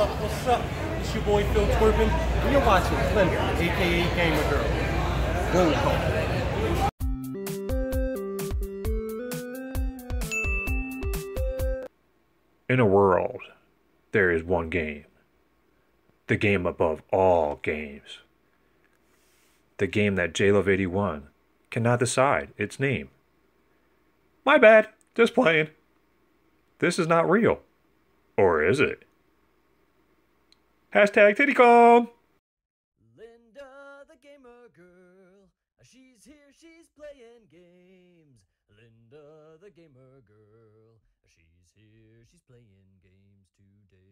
up? What's up? It's your boy Phil Twerpin, and you're watching Slender, aka Gamer Girl. In a world, there is one game. The game above all games. The game that Jluv81 cannot decide its name. My bad, just playing. This is not real. Or is it? Hashtag TittyKong! Linda the gamer girl, she's here, she's playing games. Linda the gamer girl, she's here, she's playing games today.